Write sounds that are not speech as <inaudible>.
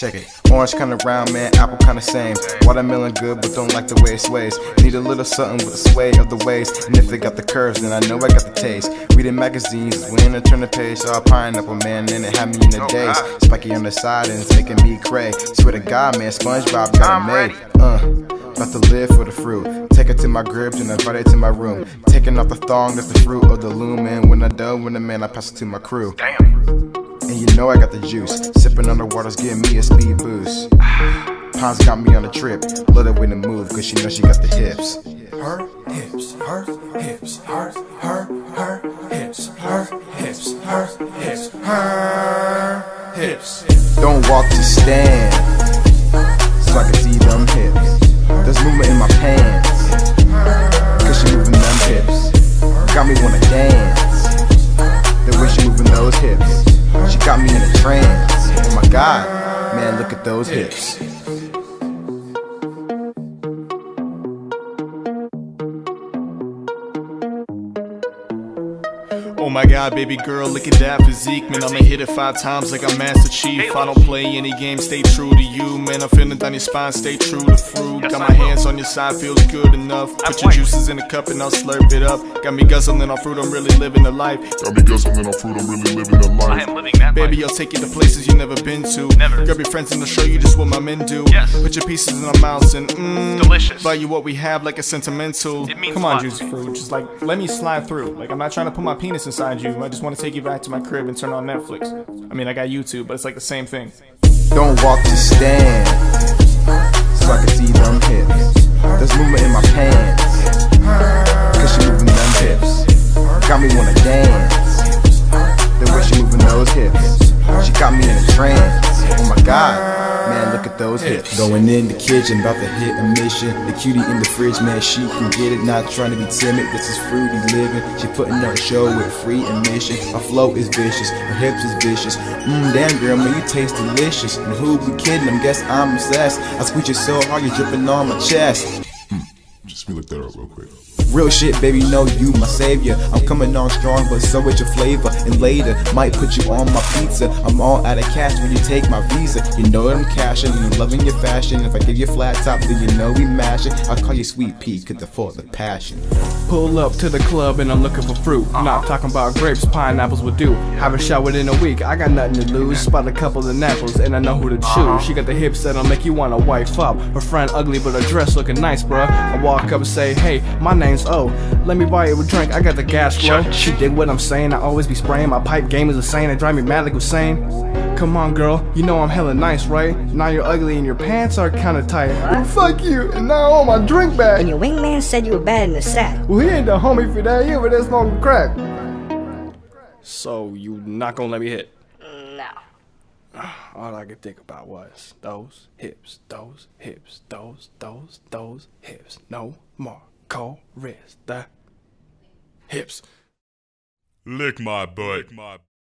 Check it. Orange kinda round, man, apple kinda same. Watermelon good, but don't like the way it sways. Need a little something with the sway of the waist. And if it got the curves, then I know I got the taste. Reading magazines, when I turn the page, saw a pineapple man, and it had me in the daze. Spiky on the side, and it's making me cray. Swear to God, man, SpongeBob got it made. Uh. About to live for the fruit. Take it to my grips and invite it to my room. Taking off the thong, that's the fruit of the loom. And when I done with the man, I pass it to my crew. Damn. And you know I got the juice. Sipping on the water's giving me a speed boost. <sighs> Pons got me on a trip. Let her win the move, cause she know she got the hips. Her hips, her hips, her, her, her hips, her hips, her hips, her hips. Don't walk to stand. So I can see them hips. There's movement in my pants. Cause she moving them hips. Got me wanna god, man, look at those hips. Oh my god, baby girl, look at that physique, man. I'ma hit it five times like I'm Master Chief. I don't play any games, stay true to you, man. I'm feeling down your spine, stay true to fruit. Got my hands on your side, feels good enough. Put your juices in a cup and I'll slurp it up. Got me guzzling on fruit, I'm really living the life. Got me guzzling on fruit, I'm really living the I life. am living that Baby, life. I'll take you to places you never been to. Never. Grab your friends and I'll show you just what my men do. Yes. Put your pieces in our mouths and mmm. Delicious. Value what we have like a sentimental. It means Come on, lot. juicy fruit. Just like let me slide through. Like I'm not trying to put my penis you. I just want to take you back to my crib and turn on Netflix. I mean, I got YouTube, but it's like the same thing. Don't walk to stand. Those hips. Going in the kitchen, about to hit a mission. The cutie in the fridge, man, she can get it. Not trying to be timid, this is fruity living. She putting on a show with free admission. Her flow is vicious, her hips is vicious. Mmm, damn girl, man, you taste delicious. And who be kidding? I guess I'm obsessed. I squeeze you so hard, you're dripping on my chest. Hmm, just let me look that up real quick. Real shit, baby, know you my savior. I'm coming on strong, but so is your flavor. And later, might put you on my pizza. I'm all out of cash when you take my visa. You know that I'm cashing, and I'm loving your fashion. If I give you a flat top, then you know we mashing. I'll call you Sweet Pea, could afford the passion. Pull up to the club and I'm looking for fruit. Not talking about grapes, pineapples would do. Haven't showered in a week, I got nothing to lose. Spot a couple of apples and I know who to choose. She got the hips that'll make you wanna wife up. Her friend ugly, but her dress looking nice, bruh. I walk up and say, Hey, my name's O. Oh, let me buy you a drink, I got the gas flow. She dig what I'm saying, I always be spraying. My pipe game is insane, it drive me mad like Hussein. Come on, girl, you know I'm hella nice, right? Now you're ugly and your pants are kinda tight. Well, fuck you, and now I want my drink back. And your wingman said you were bad in the sack. Well, he ain't the homie for that. He over there smoking crack. So you not gonna let me hit? No. <sighs> All I could think about was those hips, those hips, those, those, those hips. No more chorus. The hips. Lick my butt. Lick my